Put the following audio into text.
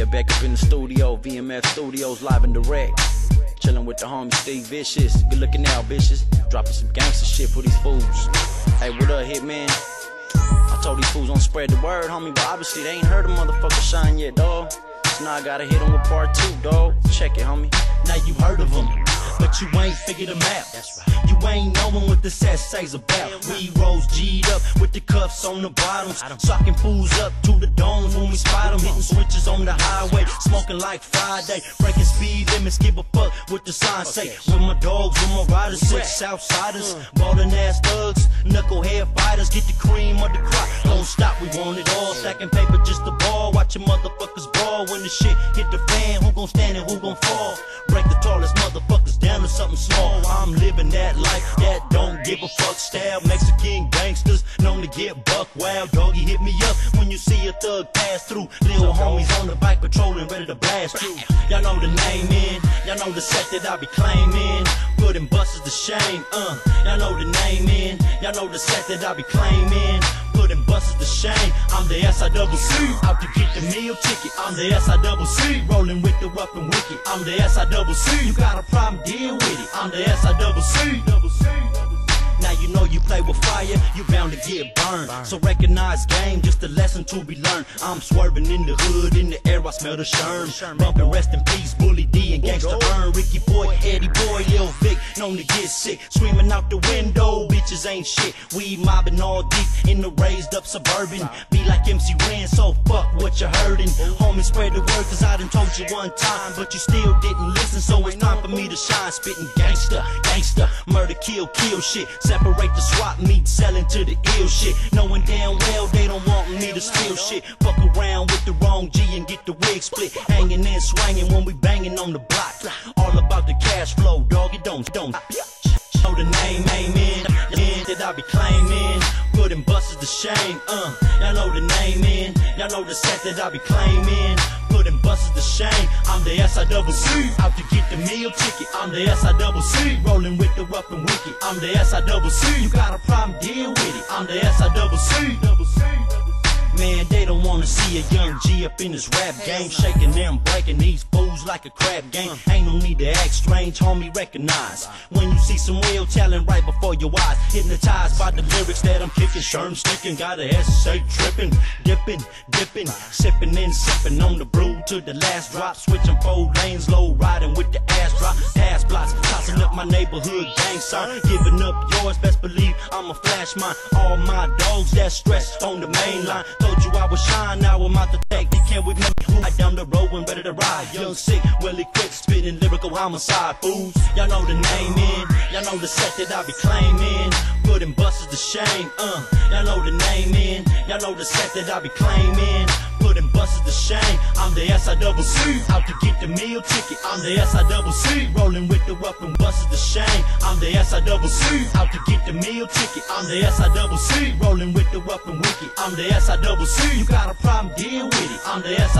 Yeah, back up in the studio, VMF Studios, live and direct. Chilling with the homie Steve Vicious. Good looking out, bitches. Dropping some gangster shit for these fools. Hey, what up, Hitman? I told these fools don't spread the word, homie, but obviously they ain't heard a motherfucker shine yet, dawg. So now I gotta hit them with part two, dawg. Check it, homie. Now you heard of them, but you ain't figured them out. That's right. You ain't knowing what the set says about. We rolls G'd up with the cuffs on the bottoms. Socking fools up to the domes when we spot them. Hitting switches on the highway, smoking like Friday. Breaking speed limits, give a fuck what the signs say. With my dogs, with my riders, six outsiders. Ballin' ass thugs, knucklehead fighters. Get the cream of the crop. Don't stop, we want it all. Stacking paper just the ball. Watching motherfuckers brawl. When the shit hit the fan, who gon' stand and who gon' fall? Break the tallest motherfuckers down to something small. I'm living that life that don't give a fuck style. Mexican gangsters to get buck wild. Doggy hit me up when you see a thug pass through. Little homies on the bike patrolling, ready to blast you. Y'all know the name in, y'all know the set that I be claiming. Putting busters to shame, uh. Y'all know the name in, y'all know the set that I be claiming. Putting busters to shame. I'm the S I double C. Out to get the meal ticket. I'm the S I double C. Rolling with the rough and wicked. I'm the S I double C. You got a problem, deal with it. I'm the S to get burned. So recognize game, just a lesson to be learned. I'm swerving in the hood, in the air, I smell the sherm. Bumping rest in peace, Bully D and Gangsta Earn. Ricky Boy, Eddie Boy, Lil Vic, known to get sick. Screaming out the window, bitches ain't shit. We mobbing all deep in the raised up suburban. Be like MC Ren, so fuck what you heardin'. Homie, spread the word, cause I done told you one time, but you still didn't listen, so it's time for me to shine. Spitting gangsta, gangsta, murder, kill, kill shit. Separate the swap meet, selling to the ill shit. Knowing damn well they don't want me to steal shit. Fuck around with the wrong G and get the wig split. Hanging and swanging when we banging on the block. All about the cash flow, dog. It don't, don't. Know the name, in that I be claiming. Putting busters to shame, uh. Y'all know the name in, y'all know the set that I be claiming. Putting busters to shame. I'm the S I double C. Out to get the meal ticket. I'm the S I double C. Rolling with the rough and wicked. I'm the S I double C. You got a problem, deal with it. I'm the S I. Double C. Man, they don't wanna see a young G up in this rap game. Shaking them, breaking these fools like a crab game. Ain't no need to act strange, homie, recognize. When you see some real talent right before your eyes. Hypnotized by the lyrics that I'm kicking. Sherm sticking, got a essay tripping. Dipping, dipping, sipping and sipping on the brew to the last drop. Switching four lanes, low riding with the ass drop. Pass blocks, tossing up my neighborhood gang sign. Giving up yours, best believe I'ma flash mine. All my dogs that stress on the main line. Told you I was shine, now I'm out to take. Can't with I down the road and ready to ride. Young Sicc, well equipped, spitting lyrical homicide. Fools, y'all know the name in. Y'all know the set that I be claiming. Putting busters to shame, uh. Y'all know the name in. Y'all know the set that I be claiming. Putting busters to shame. I'm the S I double C. Out to get the meal ticket. I'm the S I double C. Rolling with the and busters to shame. I'm the S I double C. Out to get the meal ticket. I'm the S I double C. Rolling with the and wicked. I'm the S I double C. You got a problem, deal with it. I'm the S